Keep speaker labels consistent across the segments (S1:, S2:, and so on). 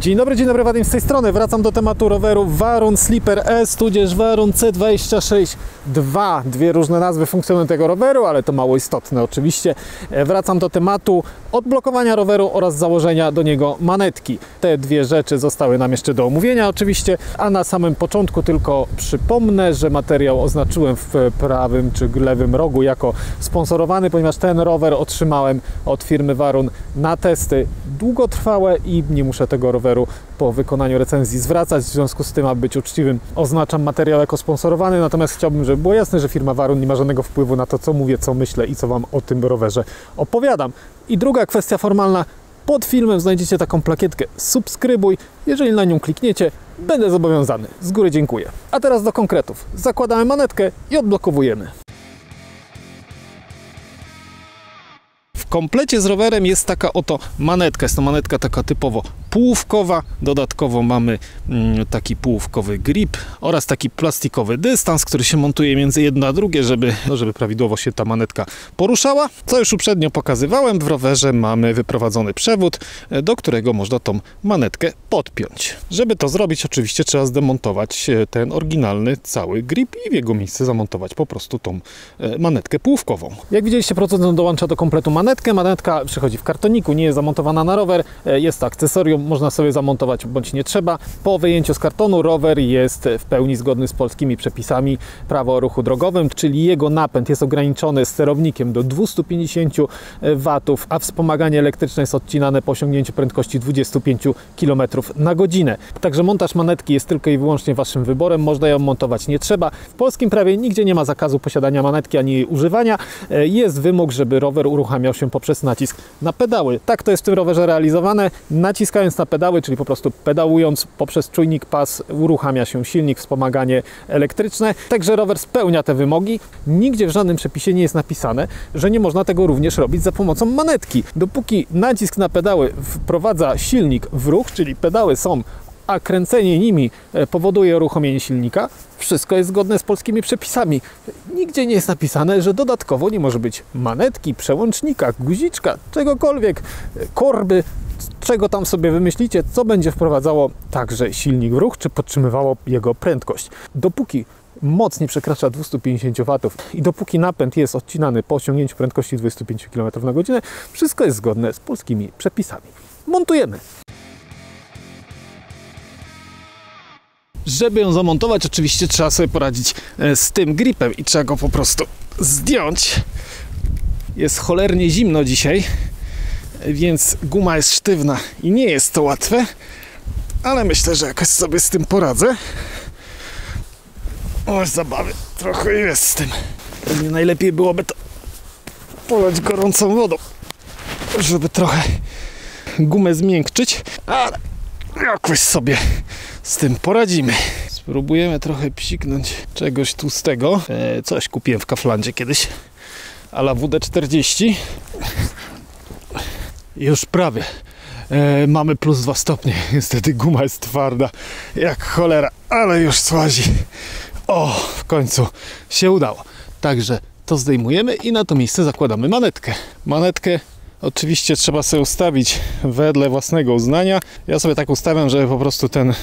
S1: Dzień dobry, dzień dobry, Wadim z tej strony. Wracam do tematu roweru Warun Slipper S, tudzież Warun C26 2. Dwie różne nazwy funkcjonują tego roweru, ale to mało istotne oczywiście. E, Wracam do tematu odblokowania roweru oraz założenia do niego manetki. Te dwie rzeczy zostały nam jeszcze do omówienia oczywiście, a na samym początku tylko przypomnę, że materiał oznaczyłem w prawym czy lewym rogu jako sponsorowany, ponieważ ten rower otrzymałem od firmy Warun na testy długotrwałe i nie muszę tego roweru po wykonaniu recenzji zwracać. W związku z tym, aby być uczciwym, oznaczam materiał jako sponsorowany. Natomiast chciałbym, żeby było jasne, że firma Warun nie ma żadnego wpływu na to, co mówię, co myślę i co Wam o tym rowerze opowiadam. I druga kwestia formalna. Pod filmem znajdziecie taką plakietkę subskrybuj. Jeżeli na nią klikniecie, będę zobowiązany. Z góry dziękuję. A teraz do konkretów. Zakładamy manetkę i odblokowujemy. Komplecie z rowerem jest taka oto manetka. Jest to manetka taka typowo półówkowa. Dodatkowo mamy mm, taki półówkowy grip oraz taki plastikowy dystans, który się montuje między jedno a drugie, żeby, no, żeby prawidłowo się ta manetka poruszała. Co już uprzednio pokazywałem, w rowerze mamy wyprowadzony przewód, e, do którego można tą manetkę podpiąć. Żeby to zrobić, oczywiście trzeba zdemontować e, ten oryginalny cały grip i w jego miejsce zamontować po prostu tą e, manetkę półówkową. Jak widzieliście, producent dołącza do kompletu manetkę. Manetka przychodzi w kartoniku, nie jest zamontowana na rower. E, Jest to akcesorium, można sobie zamontować bądź nie trzeba. Po wyjęciu z kartonu rower jest w pełni zgodny z polskimi przepisami prawa o ruchu drogowym, czyli jego napęd jest ograniczony sterownikiem do 250 W, a wspomaganie elektryczne jest odcinane po osiągnięciu prędkości 25 km na godzinę. Także montaż manetki jest tylko i wyłącznie Waszym wyborem. Można ją montować, nie trzeba. W polskim prawie nigdzie nie ma zakazu posiadania manetki ani jej używania. E, Jest wymóg, żeby rower uruchamiał się poprzez nacisk na pedały. Tak to jest w tym rowerze realizowane. Naciskając na pedały, czyli po prostu pedałując poprzez czujnik pas, uruchamia się silnik, wspomaganie elektryczne. Także rower spełnia te wymogi. Nigdzie w żadnym przepisie nie jest napisane, że nie można tego również robić za pomocą manetki. Dopóki nacisk na pedały wprowadza silnik w ruch, czyli pedały są a kręcenie nimi e, powoduje uruchomienie silnika, wszystko jest zgodne z polskimi przepisami. Nigdzie nie jest napisane, że dodatkowo nie może być manetki, przełącznika, guziczka, czegokolwiek, e, korby, czego tam sobie wymyślicie, co będzie wprowadzało także silnik w ruch, czy podtrzymywało jego prędkość. Dopóki moc nie przekracza 250 W i dopóki napęd jest odcinany po osiągnięciu prędkości 25 km na godzinę, wszystko jest zgodne z polskimi przepisami. Montujemy. Żeby ją zamontować, oczywiście trzeba sobie poradzić e, z tym gripem i trzeba go po prostu zdjąć. Jest cholernie zimno dzisiaj, e, więc guma jest sztywna i nie jest to łatwe, ale myślę, że jakoś sobie z tym poradzę. O, zabawy trochę jest z tym. Pewnie najlepiej byłoby to polać gorącą wodą, żeby trochę gumę zmiękczyć, ale jakoś sobie z tym poradzimy. Spróbujemy trochę psiknąć czegoś tłustego. E, coś kupiłem w Kaflandzie kiedyś. Ala WD-40. Już prawie. E, mamy plus 2 stopnie. Niestety guma jest twarda jak cholera, ale już słazi. O, w końcu się udało. Także to zdejmujemy i na to miejsce zakładamy manetkę. Manetkę Oczywiście trzeba sobie ustawić wedle własnego uznania. Ja sobie tak ustawiam, żeby po prostu ten e,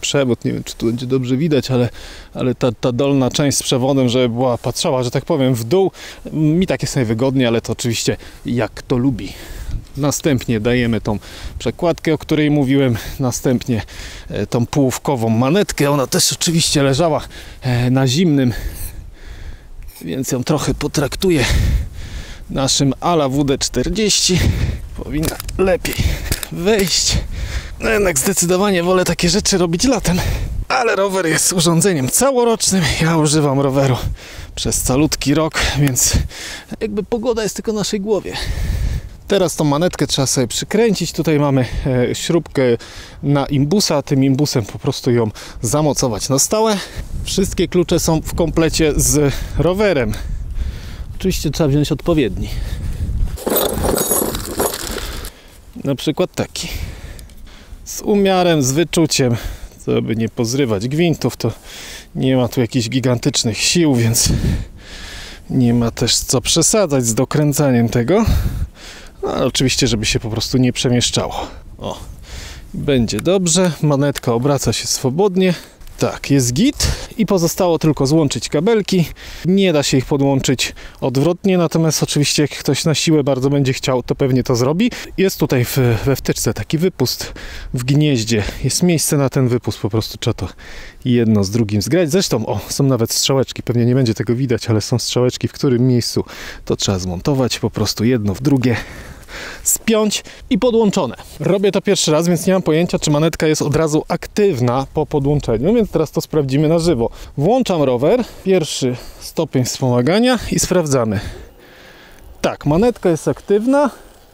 S1: przewód, nie wiem czy tu będzie dobrze widać, ale, ale ta, ta dolna część z przewodem, żeby była patrzała, że tak powiem, w dół. Mi tak jest najwygodniej, ale to oczywiście jak kto lubi. Następnie dajemy tą przekładkę, o której mówiłem. Następnie e, tą półówkową manetkę. Ona też oczywiście leżała e, na zimnym, więc ją trochę potraktuję naszym Ala WD-40 powinna lepiej wejść. No jednak zdecydowanie wolę takie rzeczy robić latem. Ale rower jest urządzeniem całorocznym. Ja używam roweru przez calutki rok, więc jakby pogoda jest tylko naszej głowie. Teraz tą manetkę trzeba sobie przykręcić. Tutaj mamy e, śrubkę na imbusa. Tym imbusem po prostu ją zamocować na stałe. Wszystkie klucze są w komplecie z rowerem. Oczywiście trzeba wziąć odpowiedni. Na przykład taki. Z umiarem, z wyczuciem, co by nie pozrywać gwintów, to nie ma tu jakichś gigantycznych sił, więc nie ma też co przesadzać z dokręcaniem tego. No, ale oczywiście, żeby się po prostu nie przemieszczało. O, Będzie dobrze, manetka obraca się swobodnie. Tak, jest git i pozostało tylko złączyć kabelki. Nie da się ich podłączyć odwrotnie, natomiast oczywiście jak ktoś na siłę bardzo będzie chciał, to pewnie to zrobi. Jest tutaj w, we wtyczce taki wypust w gnieździe. Jest miejsce na ten wypust, po prostu trzeba to jedno z drugim zgrać. Zresztą, o, są nawet strzałeczki, pewnie nie będzie tego widać, ale są strzałeczki, w którym miejscu to trzeba zmontować, po prostu jedno w drugie spiąć i podłączone. Robię to pierwszy raz, więc nie mam pojęcia, czy manetka jest od razu aktywna po podłączeniu, więc teraz to sprawdzimy na żywo. Włączam rower, pierwszy stopień wspomagania i sprawdzamy. Tak, manetka jest aktywna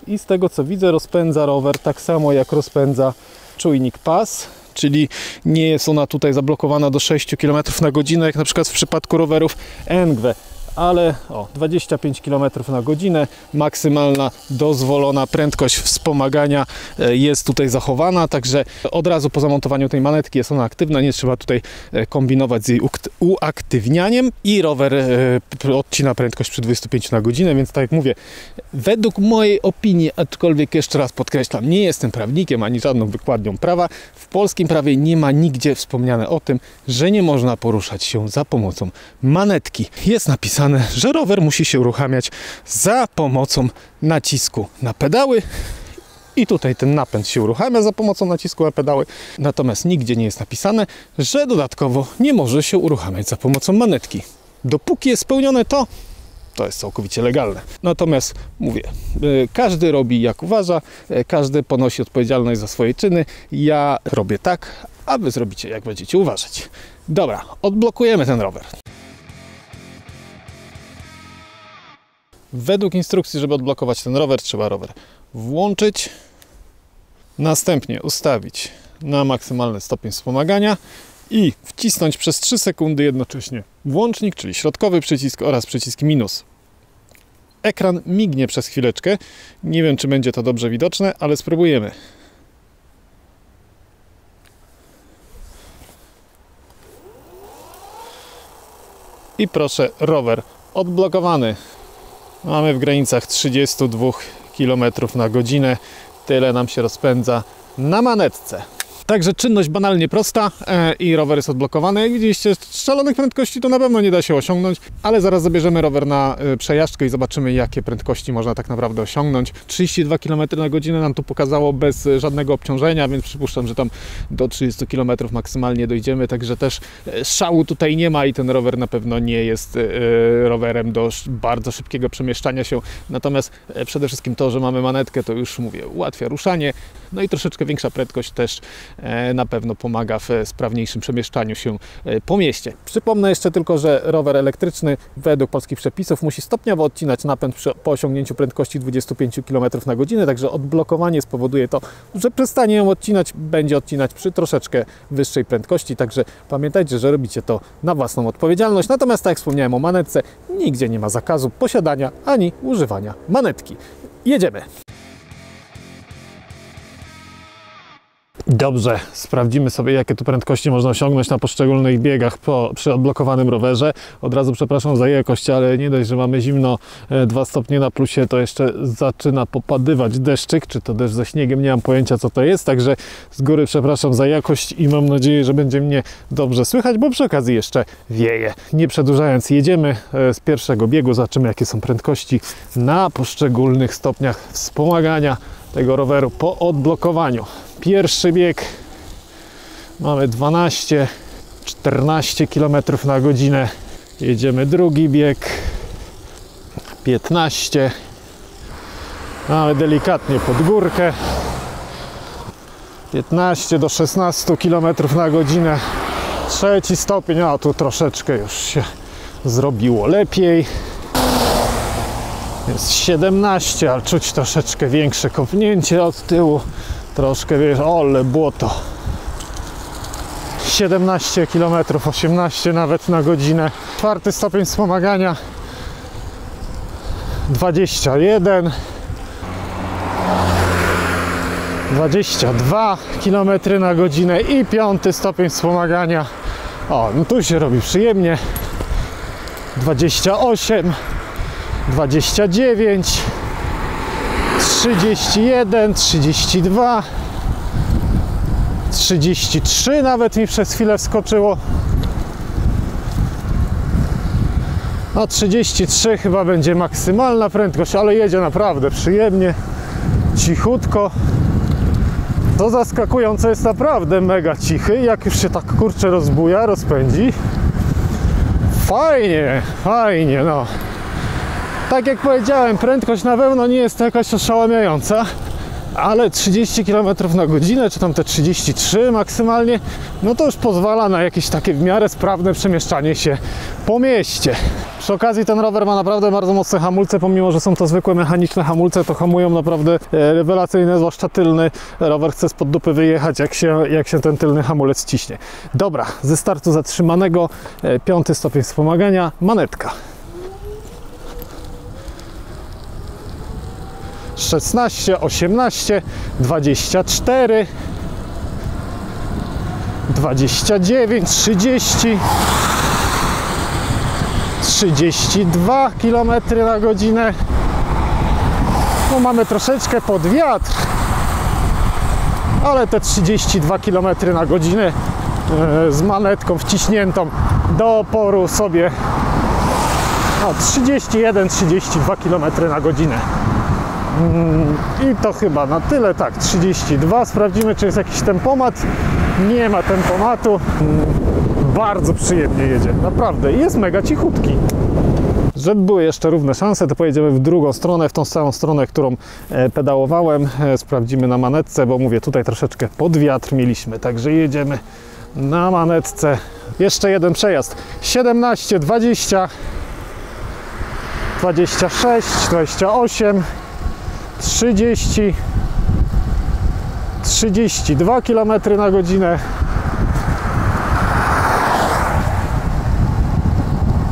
S1: i z tego co widzę rozpędza rower tak samo jak rozpędza czujnik pas, czyli nie jest ona tutaj zablokowana do 6 km na godzinę, jak na przykład w przypadku rowerów Engwe ale o 25 km na godzinę. Maksymalna dozwolona prędkość wspomagania e, jest tutaj zachowana, także od razu po zamontowaniu tej manetki jest ona aktywna, nie trzeba tutaj e, kombinować z jej uaktywnianiem. I rower e, odcina prędkość przy 25 na godzinę, więc tak jak mówię, według mojej opinii, aczkolwiek jeszcze raz podkreślam, nie jestem prawnikiem ani żadną wykładnią prawa, w polskim prawie nie ma nigdzie wspomniane o tym, że nie można poruszać się za pomocą manetki. Jest napisane że rower musi się uruchamiać za pomocą nacisku na pedały i tutaj ten napęd się uruchamia za pomocą nacisku na pedały. Natomiast nigdzie nie jest napisane, że dodatkowo nie może się uruchamiać za pomocą manetki. Dopóki jest spełnione to, to jest całkowicie legalne. Natomiast mówię, y, każdy robi jak uważa, y, każdy ponosi odpowiedzialność za swoje czyny. Ja robię tak, a wy zrobicie jak będziecie uważać. Dobra, odblokujemy ten rower. Według instrukcji, żeby odblokować ten rower, trzeba rower włączyć, następnie ustawić na maksymalny stopień wspomagania i wcisnąć przez 3 sekundy jednocześnie włącznik, czyli środkowy przycisk oraz przycisk minus. Ekran mignie przez chwileczkę. Nie wiem, czy będzie to dobrze widoczne, ale spróbujemy. I proszę, rower odblokowany. Mamy w granicach 32 km na godzinę. Tyle nam się rozpędza na manetce. Także czynność banalnie prosta e, i rower jest odblokowany. Jak widzieliście, szalonych prędkości to na pewno nie da się osiągnąć, ale zaraz zabierzemy rower na e, przejażdżkę i zobaczymy, jakie prędkości można tak naprawdę osiągnąć. 32 km na godzinę nam tu pokazało bez żadnego obciążenia, więc przypuszczam, że tam do 30 km maksymalnie dojdziemy, także też e, szału tutaj nie ma i ten rower na pewno nie jest rowerem do bardzo szybkiego przemieszczania się. Natomiast przede wszystkim to, że mamy manetkę, to już mówię, ułatwia ruszanie, no i troszeczkę większa prędkość też na pewno pomaga w sprawniejszym przemieszczaniu się e, po mieście. Przypomnę jeszcze tylko, że rower elektryczny według polskich przepisów musi stopniowo odcinać napęd przy, po osiągnięciu prędkości 25 km na godzinę, także odblokowanie spowoduje to, że przestanie ją odcinać, będzie odcinać przy troszeczkę wyższej prędkości, także pamiętajcie, że robicie to na własną odpowiedzialność. Natomiast tak jak wspomniałem o manetce, nigdzie nie ma zakazu posiadania ani używania manetki. Jedziemy! Dobrze, sprawdzimy sobie, jakie tu prędkości można osiągnąć na poszczególnych biegach po, przy odblokowanym rowerze. Od razu przepraszam za jakość, ale nie dość, że mamy zimno 2 e, stopnie na plusie, to jeszcze zaczyna popadywać deszczyk, czy to deszcz ze śniegiem, nie mam pojęcia co to jest, także z góry przepraszam za jakość i mam nadzieję, że będzie mnie dobrze słychać, bo przy okazji jeszcze wieje. Nie przedłużając, jedziemy e, z pierwszego biegu, zobaczymy jakie są prędkości na poszczególnych stopniach wspomagania tego roweru po odblokowaniu. Pierwszy bieg. Mamy 12 14 km na godzinę. Jedziemy drugi bieg. 15 mamy delikatnie pod górkę. 15 do 16 km na godzinę. Trzeci stopień, a tu troszeczkę już się zrobiło lepiej. Jest 17, ale czuć troszeczkę większe kopnięcie od tyłu. Troszkę wiesz, ole błoto. 17 km, 18 nawet na godzinę. Czwarty stopień wspomagania. 21 22 km na godzinę i piąty stopień wspomagania. O, no tu się robi przyjemnie. 28 29 31, 32 33 nawet mi przez chwilę wskoczyło. No 33 chyba będzie maksymalna prędkość, ale jedzie naprawdę przyjemnie, cichutko. To zaskakujące jest naprawdę mega cichy, jak już się tak kurczę rozbuja, rozpędzi. Fajnie, fajnie, no. Tak jak powiedziałem, prędkość na pewno nie jest jakaś oszałamiająca, ale 30 km na godzinę, czy tam te 33 maksymalnie, no to już pozwala na jakieś takie w miarę sprawne przemieszczanie się po mieście. Przy okazji ten rower ma naprawdę bardzo mocne hamulce, pomimo, że są to zwykłe mechaniczne hamulce, to hamują naprawdę e, rewelacyjne, zwłaszcza tylny. Rower chce spod dupy wyjechać, jak się, jak się ten tylny hamulec ciśnie. Dobra, ze startu zatrzymanego, e, piąty stopień wspomagania, manetka. 16, 18, 24, 29, 30, 32 km na godzinę. No mamy troszeczkę pod wiatr, ale te 32 km na godzinę e, z manetką wciśniętą do oporu sobie no, 31-32 km na godzinę. I to chyba na tyle, tak, 32. Sprawdzimy, czy jest jakiś tempomat. Nie ma tempomatu. Bardzo przyjemnie jedzie, naprawdę. Jest mega cichutki. Żeby były jeszcze równe szanse, to pojedziemy w drugą stronę, w tą samą stronę, którą e, pedałowałem. E, Sprawdzimy na manetce, bo mówię, tutaj troszeczkę pod wiatr mieliśmy, także jedziemy na manetce. Jeszcze jeden przejazd. 17, 20, 26, 28, 30 32 km na godzinę.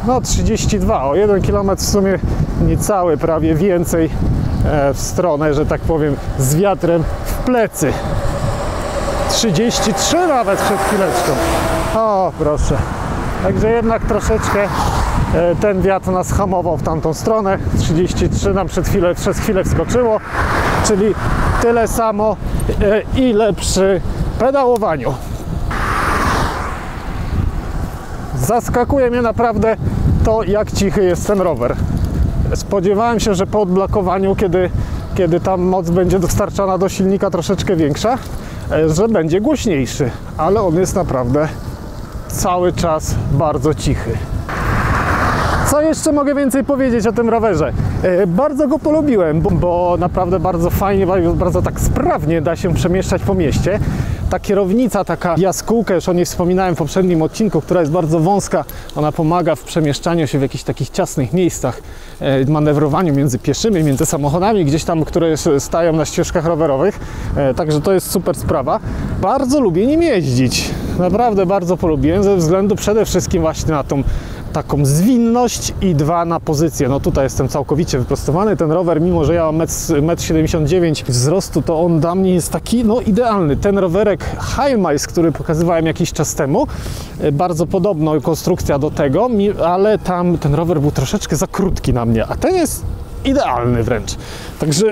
S1: No 32 o 1 km w sumie niecały prawie więcej e, w stronę, że tak powiem z wiatrem w plecy. 33 nawet przed chwileczką. O proszę. Także jednak troszeczkę ten wiatr nas hamował w tamtą stronę. 33 nam przed chwilę, przez chwilę wskoczyło, czyli tyle samo, e, ile przy pedałowaniu. Zaskakuje mnie naprawdę to, jak cichy jest ten rower. Spodziewałem się, że po odblokowaniu, kiedy, kiedy tam moc będzie dostarczana do silnika troszeczkę większa, e, że będzie głośniejszy, ale on jest naprawdę cały czas bardzo cichy. Co jeszcze mogę więcej powiedzieć o tym rowerze? E, bardzo go polubiłem, bo, naprawdę bardzo fajnie, bardzo tak sprawnie da się przemieszczać po mieście ta kierownica, taka jaskółka, już o niej wspominałem w poprzednim odcinku, która jest bardzo wąska, ona pomaga w przemieszczaniu się w jakichś takich ciasnych miejscach, e, manewrowaniu między pieszymi, między samochodami, gdzieś tam, które stają na ścieżkach rowerowych, e, także to jest super sprawa. Bardzo lubię nim jeździć, naprawdę bardzo polubiłem, ze względu przede wszystkim właśnie na tą taką zwinność i dwa na pozycję. No tutaj jestem całkowicie wyprostowany. Ten rower, mimo że ja mam 1,79 m wzrostu, to on dla mnie jest taki no idealny. Ten rowerek Heilmais, który pokazywałem jakiś czas temu, e, bardzo podobna konstrukcja do tego, ale tam ten rower był troszeczkę za krótki na mnie, a ten jest idealny wręcz. Także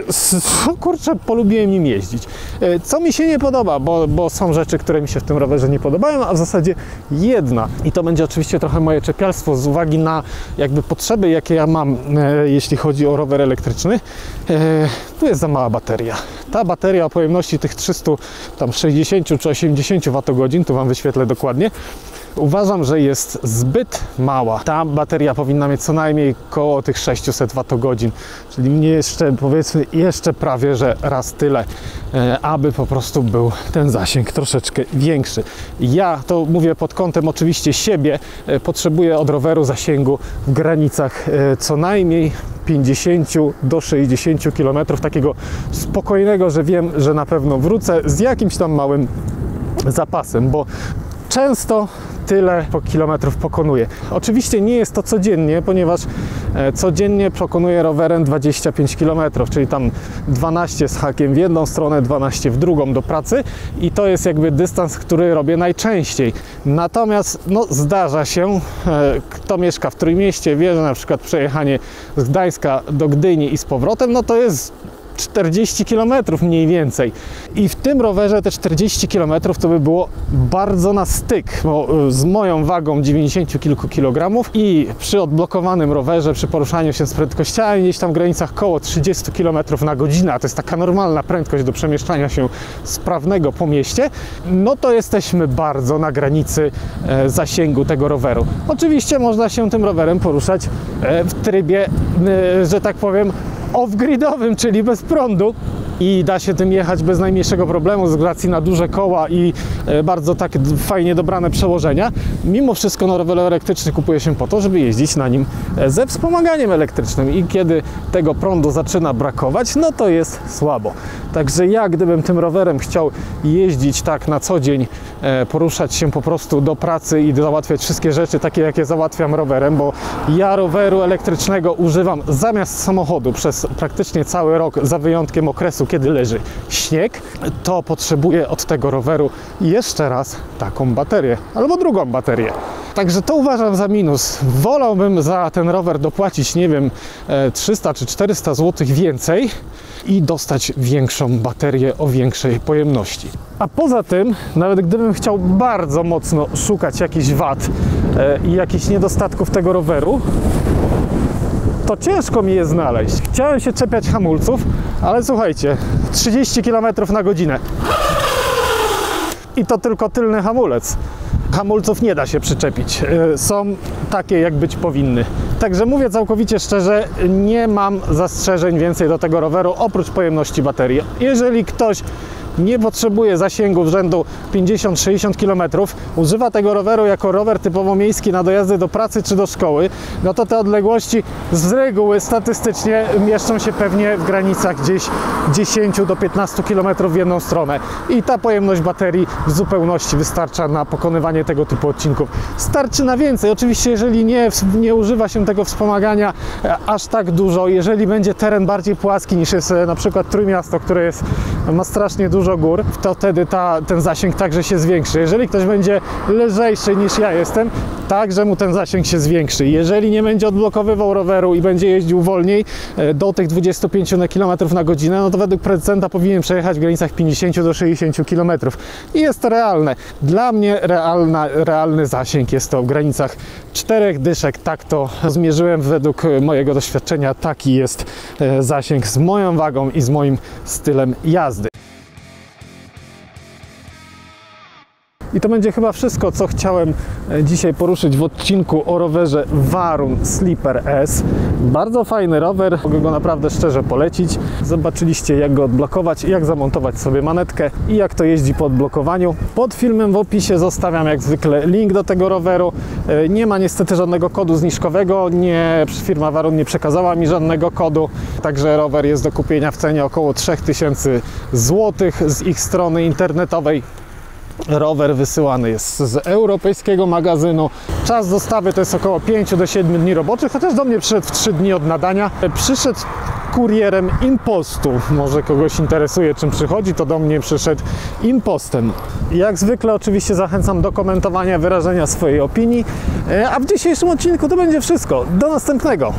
S1: kurczę, polubiłem nim jeździć. E, co mi się nie podoba, bo, bo są rzeczy, które mi się w tym rowerze nie podobają, a w zasadzie jedna. I to będzie oczywiście trochę moje czepialstwo z uwagi na jakby potrzeby, jakie ja mam, e, jeśli chodzi o rower elektryczny. E, tu jest za mała bateria. Ta bateria o pojemności tych 360 czy 80 Wh, tu Wam wyświetlę dokładnie, uważam, że jest zbyt mała. Ta bateria powinna mieć co najmniej koło tych 600 Wh, czyli mnie jeszcze powiedzmy jeszcze prawie, że raz tyle, e, aby po prostu był ten zasięg troszeczkę większy. Ja to mówię pod kątem oczywiście siebie, e, potrzebuję od roweru zasięgu w granicach e, co najmniej 50 do 60 km, takiego spokojnego, że wiem, że na pewno wrócę z jakimś tam małym zapasem, bo często tyle kilometrów pokonuje. Oczywiście nie jest to codziennie, ponieważ e, codziennie pokonuję rowerem 25 km, czyli tam 12 z hakiem w jedną stronę, 12 w drugą do pracy i to jest jakby dystans, który robię najczęściej. Natomiast no, zdarza się, e, kto mieszka w Trójmieście, wie, że na przykład przejechanie z Gdańska do Gdyni i z powrotem, no to jest 40 km mniej więcej. I w tym rowerze te 40 km to by było bardzo na styk, bo y, z moją wagą 90 kilku kilogramów i przy odblokowanym rowerze, przy poruszaniu się z prędkościami gdzieś tam w granicach koło 30 km na godzinę, a to jest taka normalna prędkość do przemieszczania się sprawnego po mieście, no to jesteśmy bardzo na granicy e, zasięgu tego roweru. Oczywiście można się tym rowerem poruszać e, w trybie, e, że tak powiem, off-gridowym, czyli bez prądu i da się tym jechać bez najmniejszego problemu z racji na duże koła i e, bardzo tak fajnie dobrane przełożenia. Mimo wszystko no, rower elektryczny kupuje się po to, żeby jeździć na nim e, ze wspomaganiem elektrycznym i kiedy tego prądu zaczyna brakować, no to jest słabo. Także ja gdybym tym rowerem chciał jeździć tak na co dzień, e, poruszać się po prostu do pracy i załatwiać wszystkie rzeczy takie, jakie załatwiam rowerem, bo ja roweru elektrycznego używam zamiast samochodu przez praktycznie cały rok, za wyjątkiem okresu, kiedy leży śnieg, to potrzebuję od tego roweru jeszcze raz taką baterię albo drugą baterię. Także to uważam za minus. Wolałbym za ten rower dopłacić, nie wiem, e, 300 czy 400 zł więcej i dostać większą baterię o większej pojemności. A poza tym, nawet gdybym chciał bardzo mocno szukać jakichś wad e, i jakichś niedostatków tego roweru, to ciężko mi je znaleźć. Chciałem się czepiać hamulców, ale słuchajcie, 30 km na godzinę. I to tylko tylny hamulec. Hamulców nie da się przyczepić. Y, Są takie, jak być powinny. Także mówię całkowicie szczerze, nie mam zastrzeżeń więcej do tego roweru oprócz pojemności baterii. Jeżeli ktoś nie potrzebuje zasięgu rzędu 50-60 km, używa tego roweru jako rower typowo miejski na dojazdy do pracy czy do szkoły, no to te odległości z reguły statystycznie mieszczą się pewnie w granicach gdzieś 10 do 15 km w jedną stronę. I ta pojemność baterii w zupełności wystarcza na pokonywanie tego typu odcinków. Starczy na więcej. Oczywiście, jeżeli nie, nie używa się tego wspomagania e, aż tak dużo, jeżeli będzie teren bardziej płaski niż jest e, na przykład Trójmiasto, które jest, ma strasznie dużo gór, to wtedy ta, ten zasięg także się zwiększy. Jeżeli ktoś będzie lżejszy niż ja jestem, także mu ten zasięg się zwiększy. Jeżeli nie będzie odblokowywał roweru i będzie jeździł wolniej e, do tych 25 na km na godzinę, no to według producenta powinien przejechać w granicach 50 do 60 km. I jest to realne. Dla mnie realna, realny zasięg jest to w granicach czterech dyszek. Tak to zmierzyłem według mojego doświadczenia. Taki jest e, zasięg z moją wagą i z moim stylem jazdy. I to będzie chyba wszystko, co chciałem e, dzisiaj poruszyć w odcinku o rowerze Warun Slipper S. Bardzo fajny rower, mogę go naprawdę szczerze polecić. Zobaczyliście jak go odblokować, jak zamontować sobie manetkę i jak to jeździ po odblokowaniu. Pod filmem w opisie zostawiam jak zwykle link do tego roweru. E, Nie ma niestety żadnego kodu zniżkowego, nie, firma Warun nie przekazała mi żadnego kodu, także rower jest do kupienia w cenie około 3000 zł z ich strony internetowej. Rower wysyłany jest z europejskiego magazynu. Czas dostawy to jest około 5 do 7 dni roboczych, chociaż do mnie przyszedł w 3 dni od nadania. Przyszedł kurierem impostu. Może kogoś interesuje, czym przychodzi, to do mnie przyszedł impostem. Jak zwykle oczywiście zachęcam do komentowania, wyrażenia swojej opinii. E, A w dzisiejszym odcinku to będzie wszystko. Do następnego.